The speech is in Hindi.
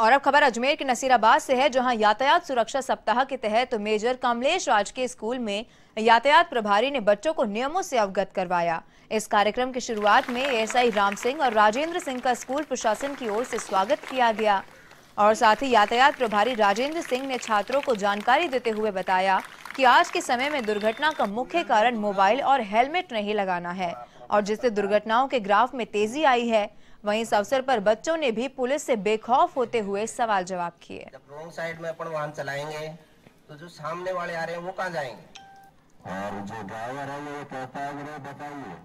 और अब खबर अजमेर के नसीराबाद से है, जहाँ यातायात सुरक्षा सप्ताह के तहत मेजर कमलेश राजकीय स्कूल में यातायात प्रभारी ने बच्चों को नियमों से अवगत करवाया। इस कार्यक्रम की शुरुआत में एएसआई राम सिंह और राजेंद्र सिंह का स्कूल प्रशासन की ओर से स्वागत किया गया। और साथ ही यातायात प्रभारी राजेंद्र सिंह ने छात्रों को जानकारी देते हुए बताया कि आज के समय में दुर्घटना का मुख्य कारण मोबाइल और हेलमेट नहीं लगाना है। और जिससे दुर्घटनाओं के ग्राफ में तेज़ी आई है वहीं इस अवसर पर बच्चों ने भी पुलिस से बेखौफ होते हुए सवाल जवाब किए। जब रॉन्ग साइड में अपन वाहन चलाएँगे तो जो सामने वाले आ रहे हैं वो कहाँ जाएँगे? और जो ड्राइवर है वो कहता है बताइए।